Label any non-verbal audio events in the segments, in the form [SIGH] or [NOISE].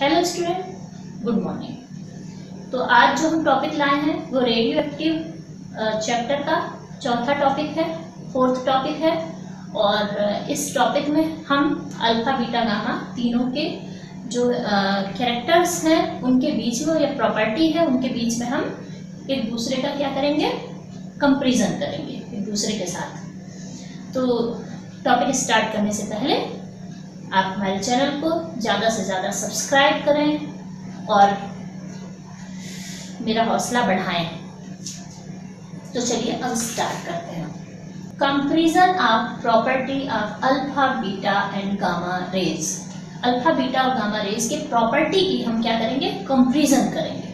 Hello student good morning तो आज जो हम टॉपिक लाए हैं, वो रेडियो एक्टिव चैप्टर का चौथा टॉपिक है फोर्थ टॉपिक है, और इस टॉपिक में हम अल्फ़ा बीटा गामा तीनों के जो कैरेक्टर्स हैं, उनके बीच में या प्रॉपर्टी है, उनके बीच में हम एक दूसरे का क्या करेंगे? कंपेरिजन करेंगे एक दूसरे के साथ। तो टॉपिक स्टार्ट करने से पहले आप हमारे चैनल को ज़्यादा से ज़्यादा सब्सक्राइब करें और मेरा हौसला बढ़ाएँ। तो चलिए अब स्टार्ट करते हैं। Comparison of property of alpha beta and gamma rays alpha beta और गामा रेज के प्रॉपर्टी की हम क्या करेंगे? कंपेरिजन करेंगे।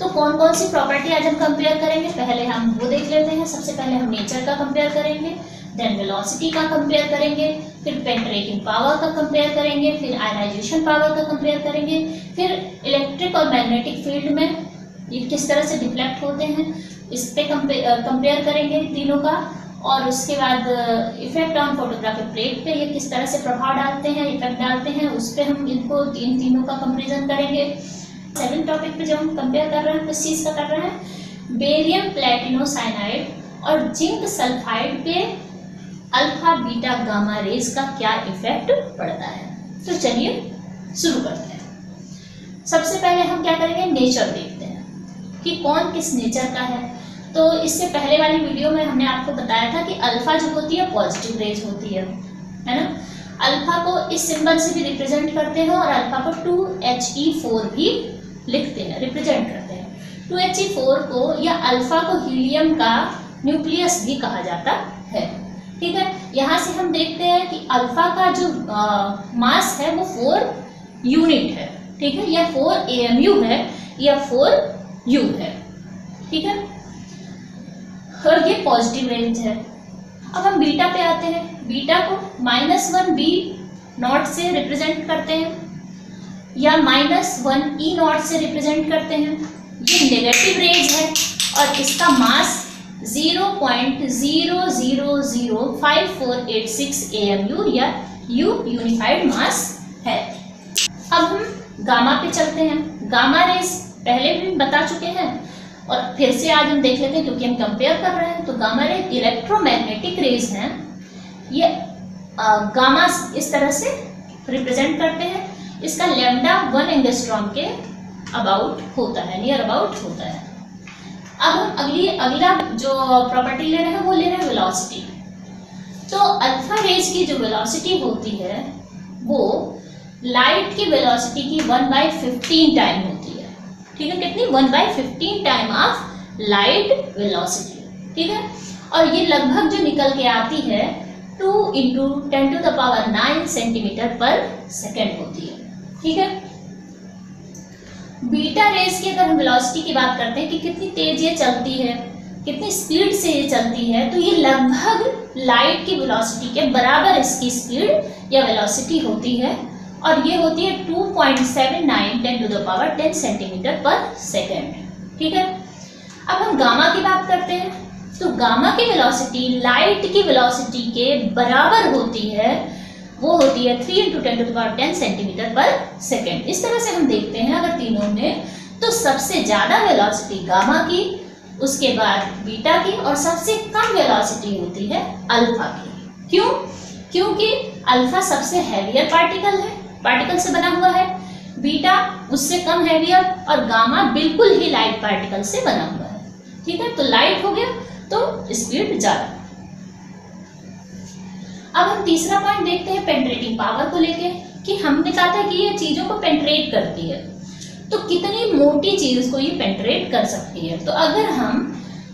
तो कौन कौन सी प्रॉपर्टी आज हम कंपेयर करेंगे? पहले हम वो देख लेते हैं। सबसे पहले हम नेचर का कंपेयर करेंगे देन वेलोसिटी का कंपेयर करेंगे फिर पेंट्रेटिंग पावर का कंपेयर करेंगे, फिर आयनाइजेशन पावर का कंपेयर करेंगे, फिर इलेक्ट्रिक और मैग्नेटिक फ़ील्ड में ये किस तरह से डिफ्लेक्ट होते हैं, इस पे कंपेयर करेंगे तीनों का, और उसके बाद इफ़ेक्ट ऑन फोटोग्राफिक प्लेट पे ये किस तरह से प्रभाव डालते हैं इफ़ेक्ट डालते हैं, उस पर हम इनको तीन तीनों का कंपेरिजन करेंगे। सेवन टॉपिक पे जब हम कंपेयर कर रहे हैं, किस चीज़ का कर रहे हैं? बेरियम प्लेटिनोसाइनाइड और जिंक सल्फाइड पे अल्फ़ा, बीटा, गामा रेज का क्या इफ़ेक्ट पड़ता है? तो चलिए शुरू करते हैं। सबसे पहले हम क्या करेंगे? नेचर देखते हैं कि कौन किस नेचर का है। तो इससे पहले वाली वीडियो में हमने आपको बताया था कि अल्फ़ा जो होती है, पॉजिटिव रेज होती है है ना? अल्फ़ा को इस सिंबल से भी रिप्रेजेंट करते हैं और अल्फ़ा को टू एच ई फोर भी लिखते हैं, रिप्रेजेंट करते हैं। टू एच ई फोर को या अल्फ़ा को हीलियम का न्यूक्लियस भी कहा जाता है। ठीक है? यहाँ से हम देखते हैं कि अल्फ़ा का जो आ, मास है वो फोर यूनिट है। ठीक है? या फोर ए एम यू है या फोर यू है। ठीक है? और ये पॉजिटिव रेंज है। अब हम बीटा पे आते हैं। बीटा को माइनस वन बी नॉट से रिप्रेजेंट करते हैं या माइनस वन ई नॉट से रिप्रेजेंट करते हैं। ये नेगेटिव रेंज है और इसका mass zero point zero zero zero five four eight six A M U या यू यूनिफाइड मास है। अब हम गामा पे चलते हैं। गामा रेस पहले भी बता चुके हैं और फिर से आज हम देख लेते हैं क्योंकि हम कंपेयर कर रहे हैं। तो गामा रे इलेक्ट्रोमैग्नेटिक रेज हैं। ये गामा इस तरह से रिप्रेजेंट करते हैं। इसका लेमडा वन एंगस्ट्रॉम के अबाउट होता है नियर अबाउट होता है। अब हम अगली, अगला जो प्रॉपर्टी ले रहे हैं, वो ले रहे हैं वेलोसिटी तो अल्फ़ा रेज की जो वेलोसिटी होती है, वो लाइट की वेलोसिटी की वन बाई फिफ्टीन टाइम होती है। ठीक है? कितनी? One by fifteen time of light velocity ठीक है? और ये लगभग जो निकल के आती है two into ten to the power nine centimetre पर सेकेंड होती है। ठीक है? बीटा रेस की अगर हम वेलोसिटी की बात करते हैं कि कितनी तेज ये चलती है, कितनी स्पीड से ये चलती है तो ये लगभग लाइट की वेलोसिटी के बराबर इसकी स्पीड या वेलोसिटी होती है और ये होती है 2.79 point seven nine ten to the power ten centimetre पर सेकेंड ठीक है? अब हम गामा की बात करते हैं। तो गामा की वेलोसिटी लाइट की वेलोसिटी के बराबर होती है वो होती है three into ten to power ten centimetre पर सेकेंड इस तरह से हम देखते हैं अगर तीनों में तो सबसे ज़्यादा वेलोसिटी गामा की, उसके बाद बीटा की और सबसे कम वेलोसिटी होती है अल्फ़ा की। क्यों? क्योंकि अल्फ़ा सबसे हैवियर पार्टिकल है पार्टिकल से बना हुआ है। बीटा उससे कम हैवियर और गामा बिल्कुल ही लाइट पार्टिकल से बना हुआ है। ठीक है? तो लाइट हो गया तो स्पीड ज़्यादा। अब हम तीसरा पॉइंट देखते हैं पेंट्रेटिंग पावर को लेके, कि हमने कहा था कि ये चीज़ों को पेंट्रेट करती है। तो कितनी मोटी चीज़ को ये पेंट्रेट कर सकती है? तो अगर हम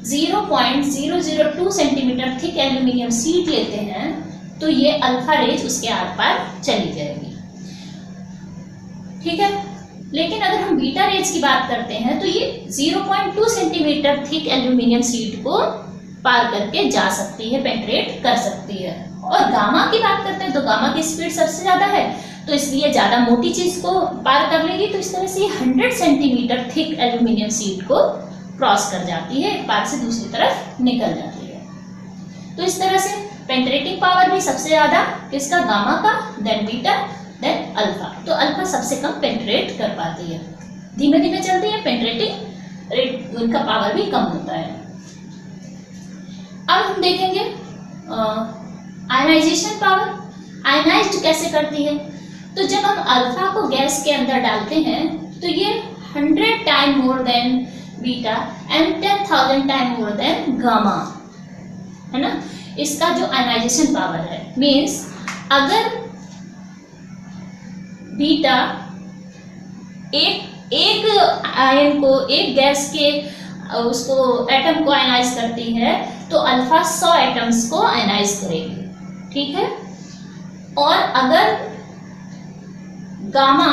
0.002 सेंटीमीटर थिक एल्यूमिनियम सीट लेते हैं तो ये अल्फ़ा रेज उसके आर पार चली जाएगी। ठीक है? लेकिन अगर हम बीटा रेज की बात करते हैं तो ये 0.2 सेंटीमीटर थिक एल्यूमिनियम सीट को पार करके जा सकती है पेंट्रेट कर सकती है। और गामा की बात करते हैं तो गामा की स्पीड सबसे ज़्यादा है तो इसलिए ज़्यादा मोटी चीज़ को पार कर लेगी तो इस तरह से hundred centimetre thick aluminium sheet को क्रॉस कर जाती है एक पार से दूसरी तरफ़ निकल जाती है। तो इस तरह से पेंट्रेटिंग पावर भी सबसे ज़्यादा किसका? गामा का देन बीटा देन अल्फ़ा तो अल्फ़ा सबसे कम पेंट्रेट कर पाती है। धीमे धीमे चलती है पेंट्रेटिंग रेट उनका पावर भी कम होता है। अब हम देखेंगे आयनाइजेशन पावर आयनाइज्ड कैसे करती है? तो जब हम अल्फ़ा को गैस के अंदर डालते हैं तो ये hundred time more than beta and ten thousand time more than gamma है ना? इसका जो आयनाइजेशन पावर है मीन्स अगर बीटा एक एक आयन को एक गैस के उसको एटम को आयनाइज करती है तो अल्फ़ा सौ एटम्स को आयनाइज करेगी। ठीक है? और अगर गामा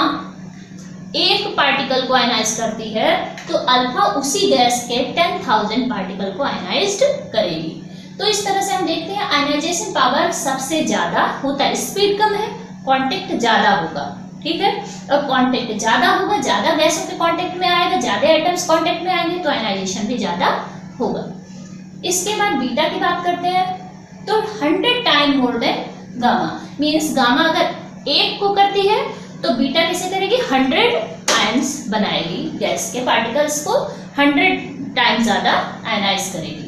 एक पार्टिकल को आयनाइज करती है तो अल्फ़ा उसी गैस के टेन थाउज़ेंड पार्टिकल को आयनाइज्ड करेगी। तो इस तरह से हम देखते हैं आयनाइजेशन पावर सबसे ज़्यादा होता है। स्पीड कम है कॉन्टेक्ट ज़्यादा होगा। ठीक है? और कांटेक्ट ज़्यादा होगा, ज़्यादा गैसों के कांटेक्ट में आएगा, ज़्यादा एटम्स कांटेक्ट में आएँगे तो आयनाइजेशन भी ज़्यादा होगा। इसके बाद बीटा की बात करते हैं तो hundred time more than gamma means gamma अगर एक को करती है तो बीटा किसे करेगी? हंड्रेड आयन्स बनाएगी गैस के पार्टिकल्स को हंड्रेड टाइम ज़्यादा आयनाइज करेगी।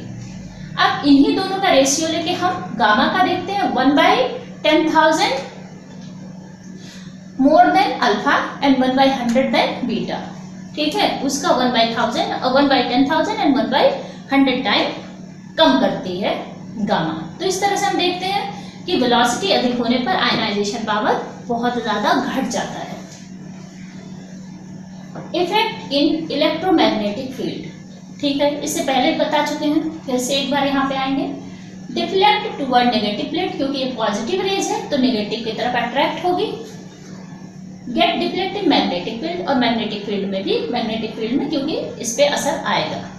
अब इन्हीं दोनों का रेशियो लेके हम गामा का देखते हैं one by ten thousand more than alpha and one by hundred than beta ठीक है? उसका one by thousand one by ten thousand and one by hundred time कम करती है गामा तो इस तरह से हम देखते हैं कि वेलोसिटी अधिक होने पर आयनाइजेशन पावर बहुत ज़्यादा घट जाता है। इफ़ेक्ट इन इलेक्ट्रोमैग्नेटिक फ़ील्ड ठीक है? इससे पहले बता चुके हैं, फिर से एक बार यहाँ पे आएँगे। डिफ्लेक्ट टूवर्ड नेगेटिव प्लेट क्योंकि ये पॉजिटिव रेज है तो नेगेटिव की तरफ़ अट्रैक्ट होगी। Get deflect in magnetic field और मैग्नेटिक फ़ील्ड में भी मैग्नेटिक फ़ील्ड में क्योंकि इस पर असर आएगा।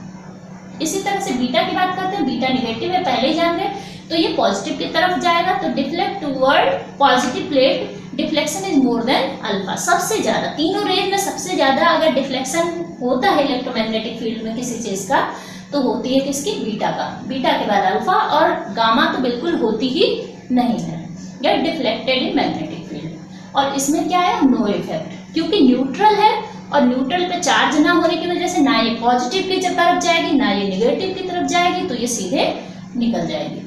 इसी तरह से बीटा की बात करते हैं बीटा निगेटिव है, पहले ही जान गए। तो ये पॉजिटिव की तरफ़ जाएगा तो deflect toward positive plate deflection is more than alpha सबसे ज़्यादा, तीनों रेंज में सबसे ज़्यादा अगर डिफ्लेक्शन होता है इलेक्ट्रोमैग्नेटिक फ़ील्ड में किसी चीज़ का तो होती है किसकी? बीटा का। बीटा के बाद अल्फ़ा और गामा तो बिल्कुल होती ही नहीं है। गेट डिफ्लेक्टेड इन मैग्नेटिक और इसमें क्या है? नो इफ़ेक्ट क्योंकि न्यूट्रल है और न्यूट्रल पे चार्ज ना होने की वजह से ना ये पॉजिटिव की तरफ़ जाएगी, ना ये निगेटिव की तरफ़ जाएगी तो ये सीधे निकल जाएगी।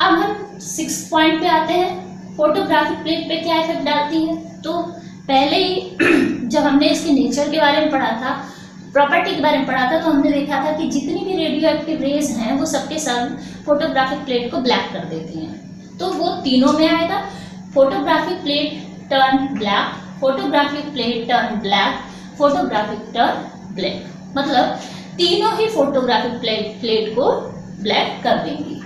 अब हम सिक्स पॉइंट पे आते हैं। फोटोग्राफिक प्लेट पे क्या इफ़ेक्ट डालती है? तो पहले ही [CLEARS THROAT] जब हमने इसके नेचर के बारे में पढ़ा था प्रॉपर्टी के बारे में पढ़ा था तो हमने देखा था कि जितनी भी रेडियो एक्टिव रेज हैं, वो सबके सब फोटोग्राफिक प्लेट को ब्लैक कर देती हैं। तो वो तीनों में आएगा। Photographic plate turn black photographic plate turn black photographic turn black मतलब तीनों ही फोटोग्राफिक प्लेट प्लेट को ब्लैक कर देंगी.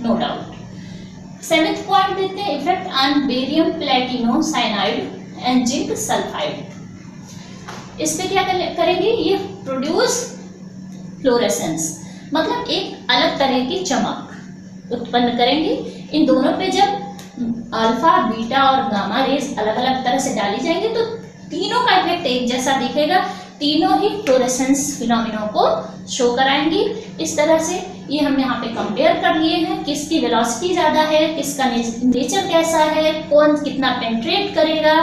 नो डाउट सेवेंथ पॉइंट देते हैं. Effect on barium platinocyanide and zinc sulphide इस पे क्या करेंगे? ये प्रोड्यूस फ्लोरेसेंस मतलब एक अलग तरह की चमक उत्पन्न करेंगे. इन दोनों पे जब अल्फ़ा, बीटा और गामा रेस अलग अलग तरह से डाली जाएँगे तो तीनों का इफ़ेक्ट एक जैसा दिखेगा। तीनों ही फ्लोरेसेंस फिनोमिनो को शो कराएँगी। इस तरह से ये हम यहाँ पे कंपेयर कर लिए हैं, किसकी वेलोसिटी ज़्यादा है, किसका नेचर कैसा है, कौन कितना पेंट्रेट करेगा,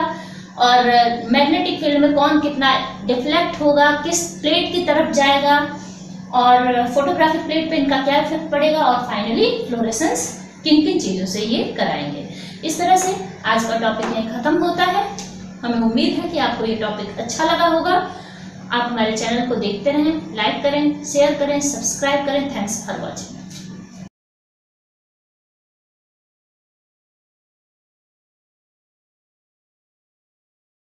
और मैग्नेटिक फ़ील्ड में कौन कितना डिफ्लेक्ट होगा, किस प्लेट की तरफ़ जाएगा, और फोटोग्राफिक प्लेट पे इनका क्या इफ़ेक्ट पड़ेगा, और फाइनली फ्लोरेसेंस किन किन चीज़ों से ये कराएँगे। इस तरह से आज का टॉपिक यहीं ख़त्म होता है। हमें उम्मीद है कि आपको ये टॉपिक अच्छा लगा होगा। आप हमारे चैनल को देखते रहें लाइक करें शेयर करें सब्सक्राइब करें। Thanks for watching